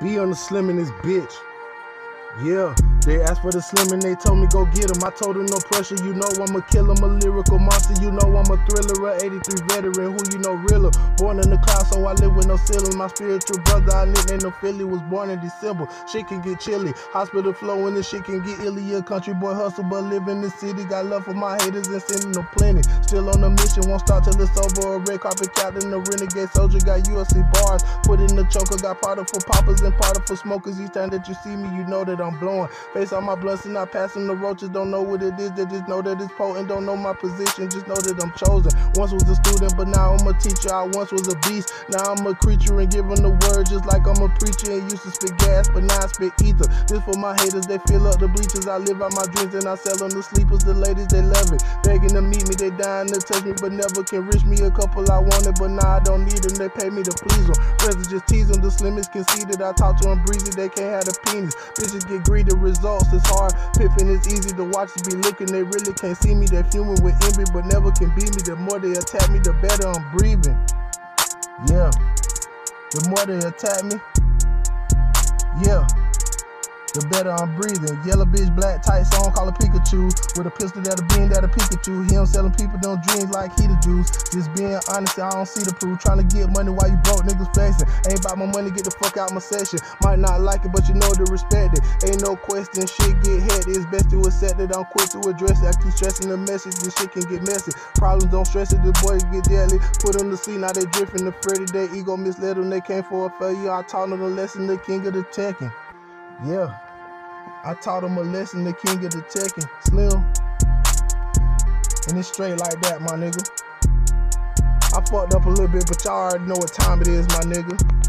be on the slim in this bitch. Yeah, they asked for the slim and they told me go get him. I told them no pressure, you know I'm a killer, a lyrical monster, you know I'm a thriller, a 83 veteran, who you know realer. Born in the cloud, so I live with no ceiling. My spiritual brother, I live in no Philly, was born in December. Shit can get chilly, hospital flowing, and shit can get illy. A country boy hustle, but live in the city. Got love for my haters and sending them plenty. Still on the mission, won't start till it's over. A red carpet captain, a renegade soldier, got UFC bars. Put in the choker, got product for poppers and product for smokers. Each time that you see me, you know that I'm blowing. Face all my blunts and not passing the roaches. Don't know what it is, they just know that it's potent. Don't know my position, just know that I'm chosen. Once was a student, but now I'm a teacher. I once was a beast, now I'm a creature and giving the word just like I'm a preacher. And used to spit gas, but now I spit ether. This for my haters, they fill up the bleachers. I live out my dreams and I sell them the sleepers. The ladies, they love it. Begging to meet me, they dying to touch me, but never can reach me. A couple I wanted, but now I don't need them. They pay me to please them. Friends just tease them. The slimmest conceited. I talk to them breezy, they can't have the penis. Bitches get greedy, results is hard. Pippin' is easy to watch be looking. They really can't see me. They're human with envy, but never can beat me. The more they attack me, the better I'm breathing. Yeah. The more they attack me, yeah the better I'm breathing. Yellow bitch, black tight song, call a Pikachu. With a pistol that'll beam that a Pikachu. Him selling people them dreams like he the juice. Just being honest, I don't see the proof. Trying to get money while you broke niggas flexing. Ain't about my money, get the fuck out my session. Might not like it, but you know to respect it. Ain't no question, shit get hectic. It's best to accept it. I'm quick to address it. I keep stressing the message, this shit can get messy. Problems don't stress it, the boys get deadly. Put them to sleep, now they drifting. The Freddy, their ego misled them. They came for a failure. I taught them the lesson, the king of the Tekken. Yeah. I taught him a lesson, the king of the Tekken. Slim. And it's straight like that, my nigga. I fucked up a little bit, but y'all already know what time it is, my nigga.